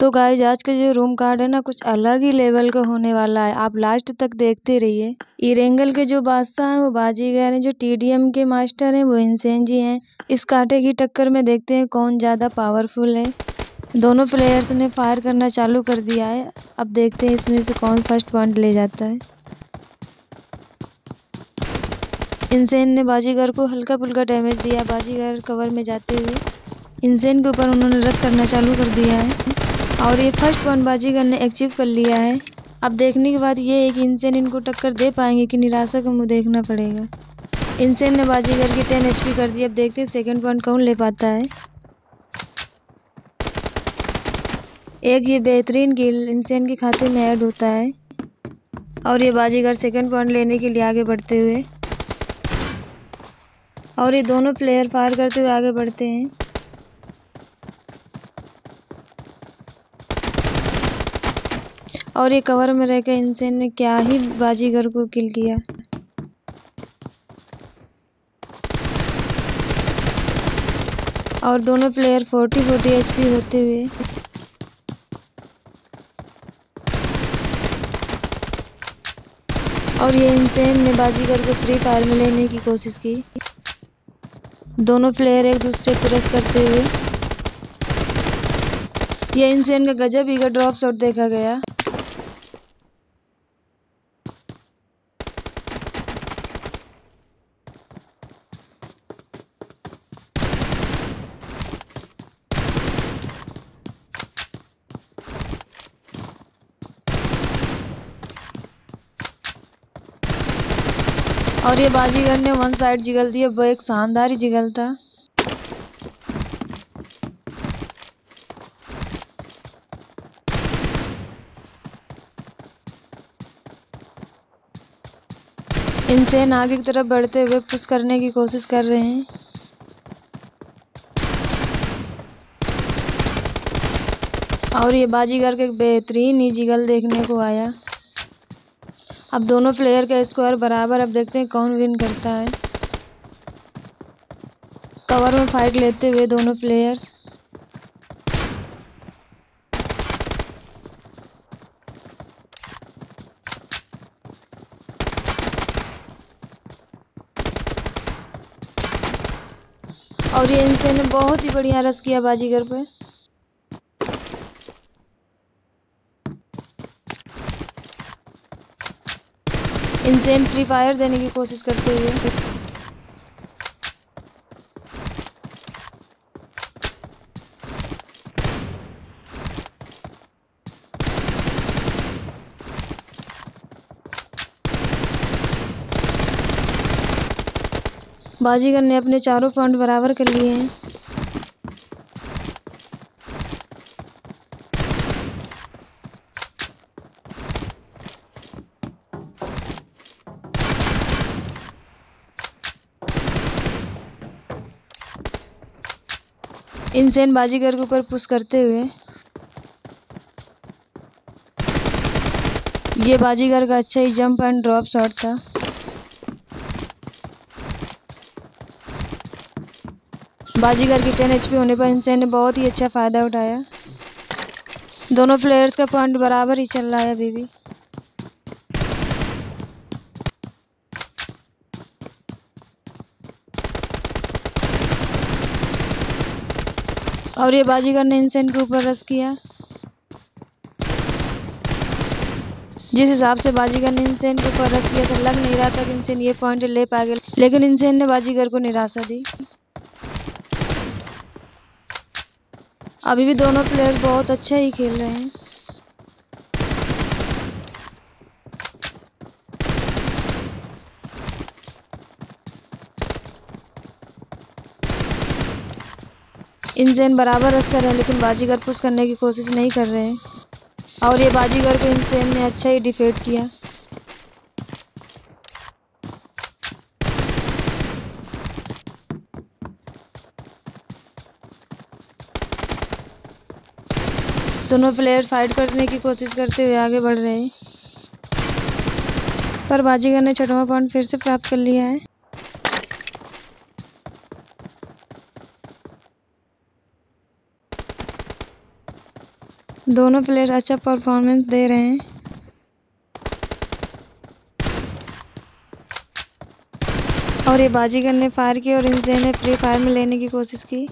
तो गाइज़ आज का जो रूम कार्ड है ना, कुछ अलग ही लेवल का होने वाला है। आप लास्ट तक देखते रहिए। इरेंगल के जो बादशाह हैं, वो बाजीगर हैं, जो टीडीएम के मास्टर हैं, वो इंसेन जी हैं। इस कांटे की टक्कर में देखते हैं कौन ज़्यादा पावरफुल है। दोनों प्लेयर्स ने फायर करना चालू कर दिया है। अब देखते हैं इसमें से कौन फ़र्स्ट पॉइंट ले जाता है। इंसेन ने बाजीगर को हल्का फुल्का डैमेज दिया। बाजीगर कवर में जाते हुए। इंसेन के ऊपर उन्होंने रद्द करना चालू कर दिया है। और ये फ़र्स्ट पॉइंट बाजीगर ने अचीव कर लिया है। अब देखने के बाद ये है कि इंसेन इनको टक्कर दे पाएँगे कि निराशा का मुँह देखना पड़ेगा। इंसेन ने बाजीगर की टेन एच कर दी, अब देखते हैं सेकेंड पॉइंट कौन ले पाता है। एक ये बेहतरीन गिल इंसेन के खाते में ऐड होता है। और ये बाजीगर सेकंड पॉइंट लेने के लिए आगे बढ़ते हुए। और ये दोनों प्लेयर फायर करते हुए आगे बढ़ते हैं। और ये कवर में रहकर इंसेन ने क्या ही बाजीगर को किल किया। और दोनों प्लेयर 40 40 एचपी होते हुए। और ये इंसेन ने बाजीगर को फ्री फायर में लेने की कोशिश की। दोनों प्लेयर एक दूसरे को करते हुए। ये इंसेन का गजब ही का ड्रॉप शॉट देखा गया। और ये बाजीगर ने वन साइड जिगल दिया वो एक शानदार ही जिगल था। इनसे आगे की तरफ़ बढ़ते हुए पुश करने की कोशिश कर रहे हैं। और ये बाजीगर के बेहतरीन ही जिगल देखने को आया। अब दोनों प्लेयर का स्कोर बराबर, अब देखते हैं कौन विन करता है। कवर में फाइट लेते हुए दोनों प्लेयर्स और ये इनसे ने बहुत ही बढ़िया रस किया बाजीगर पे। इंसेन फ्री फायर देने की कोशिश करते हुए। बाजीगर ने अपने चारों पॉइंट बराबर कर लिए हैं। इंसेन बाजीगर के ऊपर पुश करते हुए। ये बाजीगर का अच्छा ही जंप एंड ड्रॉप शॉट था। बाजीगर की टेन एचपी होने पर इंसेन ने बहुत ही अच्छा फ़ायदा उठाया। दोनों प्लेयर्स का पॉइंट बराबर ही चल रहा है अभी भी। और ये बाजीगर ने इंसेंट के ऊपर रस किया। जिस हिसाब से बाजीगर ने इंसेंट के ऊपर रस किया था लग नहीं रहा था कि इंसान ये पॉइंट ले पाएगा लेकिन इंसान ने बाजीगर को निराशा दी। अभी भी दोनों प्लेयर बहुत अच्छा ही खेल रहे हैं। इंजन बराबर रस कर रहे हैं, लेकिन बाजीगर पुश करने की कोशिश नहीं कर रहे हैं। और ये बाजीगर को इंसेन ने अच्छा ही डिफेट किया। दोनों प्लेयर फाइट करने की कोशिश करते हुए आगे बढ़ रहे हैं। पर बाजीगर ने छठवा पॉइंट फिर से प्राप्त कर लिया है। दोनों प्लेयर अच्छा परफॉर्मेंस दे रहे हैं। और ये बाजीगर ने फायर किया और इनसे ने फ्री फायर में लेने की कोशिश की।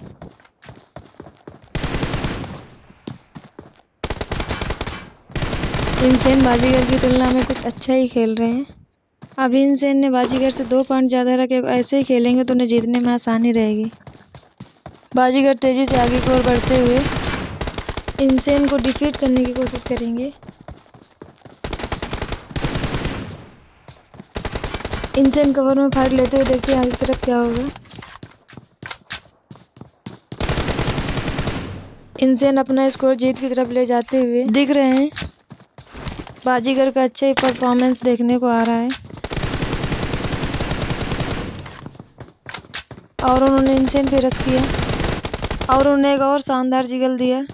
इनसेन बाजीगर की तुलना में कुछ अच्छा ही खेल रहे हैं। अभी इनसेन ने बाजीगर से दो पॉइंट ज़्यादा रखे, ऐसे ही खेलेंगे तो उन्हें जीतने में आसानी रहेगी। बाजीगर तेज़ी से आगे की ओर बढ़ते हुए इनसेन को डिफीट करने की कोशिश करेंगे। इनसेन कवर में फाइट लेते हुए देखते हैं आगे तरफ़ क्या होगा। इनसेन अपना स्कोर जीत की तरफ़ ले जाते हुए दिख रहे हैं। बाजीगर का अच्छा ही परफॉर्मेंस देखने को आ रहा है। और उन्होंने इनसेन पे किया। और उन्हें एक और शानदार जिगल दिया।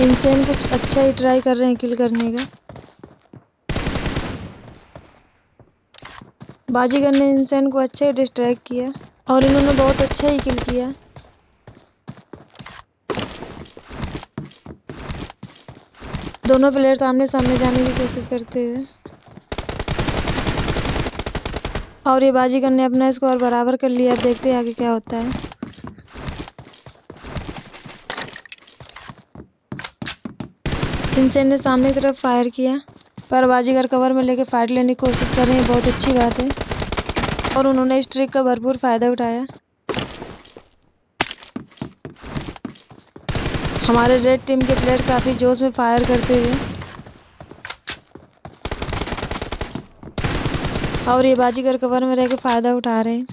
इनसेन कुछ अच्छा ही ट्राई कर रहे हैं किल करने का। बाजीगर ने इंसान को अच्छा ही डिस्ट्रैक्ट किया और इन्होंने बहुत अच्छा ही किल किया। दोनों प्लेयर सामने सामने जाने की कोशिश करते हुए और ये बाजीगर ने अपना स्कोर बराबर कर लिया देखते हैं आगे क्या होता है। इंसान ने सामने की तरफ़ फायर किया। पर बाजीगर कवर में लेके फाइट लेने की कोशिश कर रहे हैं, बहुत अच्छी बात है। और उन्होंने इस ट्रिक का भरपूर फ़ायदा उठाया। हमारे रेड टीम के प्लेयर काफ़ी जोश में फायर करते हुए। और ये बाजीगर कवर में रह फ़ायदा उठा रहे हैं।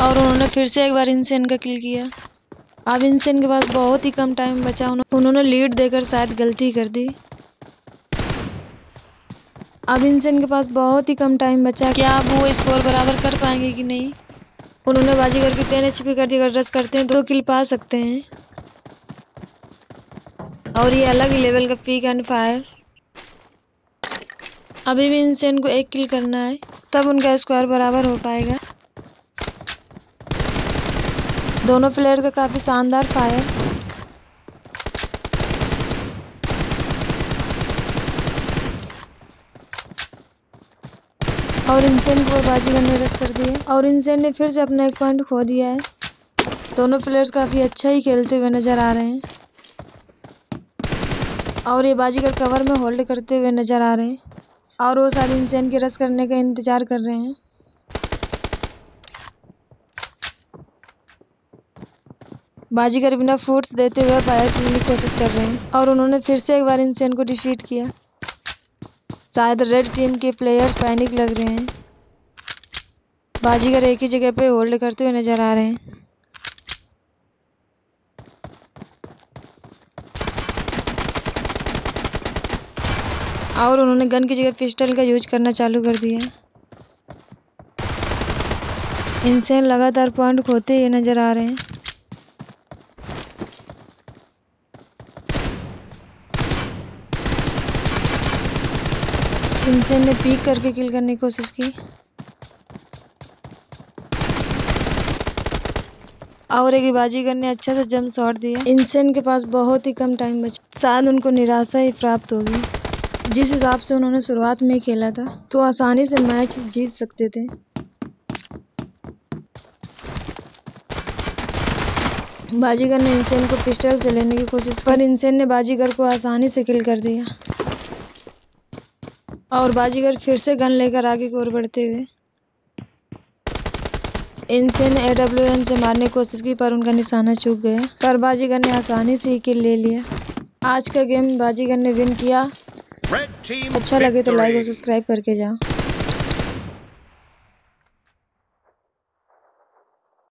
और उन्होंने फिर से एक बार इनसे इनका किल किया। अब इनसे इनके पास बहुत ही कम टाइम बचा। उन्होंने लीड देकर शायद गलती कर दी। अब इनसे इनके पास बहुत ही कम टाइम बचा। क्या अब वो स्कोर बराबर कर पाएँगे कि नहीं? उन्होंने बाजी करके टेन एच कर दिया अगर रस करते हैं तो किल पा सकते हैं। और ये अलग ही लेवल का पीक एंड फायर अभी भी इनसे इनको एक किल करना है, तब उनका स्कोर बराबर हो पाएगा। दोनों प्लेयर का काफ़ी शानदार फायर और इंसेन को बाजी करने रख कर दिया और इंसेन ने फिर से अपना एक पॉइंट खो दिया है। दोनों प्लेयर्स काफ़ी अच्छा ही खेलते हुए नज़र आ रहे हैं। और ये बाजीगर कवर में होल्ड करते हुए नज़र आ रहे हैं। और वो सारे इंसान के रस करने का इंतज़ार कर रहे हैं। बाजीगर बिना फूड्स देते हुए फायर करने की कोशिश कर रहे हैं और उन्होंने फिर से एक बार इंसान को डिफीट किया। शायद रेड टीम के प्लेयर्स पैनिक लग रहे हैं। बाजीगर एक ही जगह पे होल्ड करते हुए नज़र आ रहे हैं। और उन्होंने गन की जगह पिस्टल का यूज़ करना चालू कर दिया। इंसान लगातार पॉइंट खोते हुए नज़र आ रहे हैं। इंसेन ने पीक करके किल करने की कोशिश की। और एक बाजीगर ने अच्छा सा जंप शॉट दिया। इंसेन के पास बहुत ही कम टाइम बचा। शायद उनको निराशा ही प्राप्त होगी। जिस हिसाब से उन्होंने शुरुआत में खेला था तो आसानी से मैच जीत सकते थे। बाजीगर ने इंसेन को पिस्टल से लेने की कोशिश पर इंसेन ने बाजीगर को आसानी से किल कर दिया। और बाजीगर फिर से गन लेकर आगे की ओर बढ़ते हुए। इनसे ने एडब्ल्यूएम से मारने की कोशिश की पर उनका निशाना चूक गए पर बाजीगर ने आसानी से ही किल ले लिया। आज का गेम बाजीगर ने विन किया। अच्छा लगे तो लाइक और सब्सक्राइब करके जाओ।